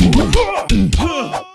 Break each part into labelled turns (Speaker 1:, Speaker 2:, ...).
Speaker 1: Huh!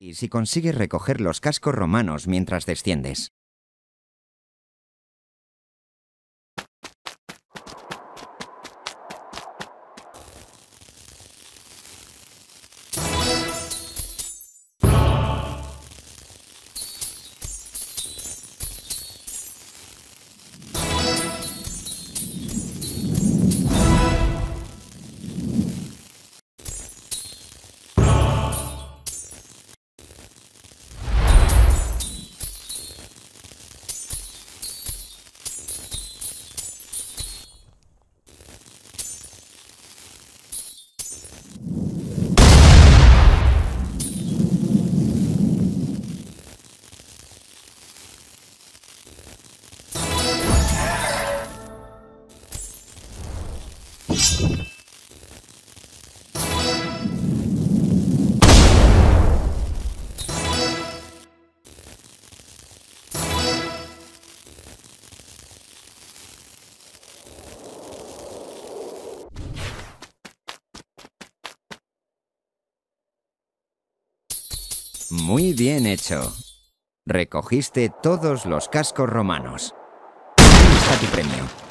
Speaker 1: Y si consigues recoger los cascos romanos mientras desciendes. Muy bien hecho. Recogiste todos los cascos romanos. Aquí está tu premio.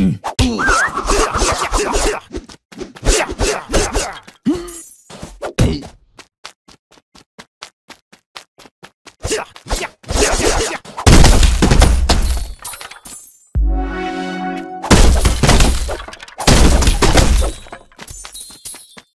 Speaker 1: assim.